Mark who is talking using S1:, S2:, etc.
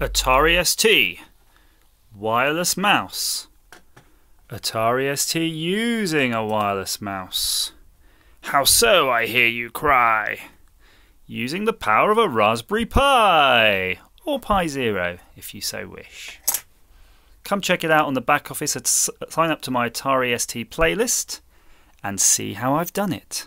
S1: Atari ST. Wireless mouse. Atari ST using a wireless mouse. How so, I hear you cry? Using the power of a Raspberry Pi, or Pi Zero, if you so wish. Come check it out on the back office sign up to my Atari ST playlist and see how I've done it.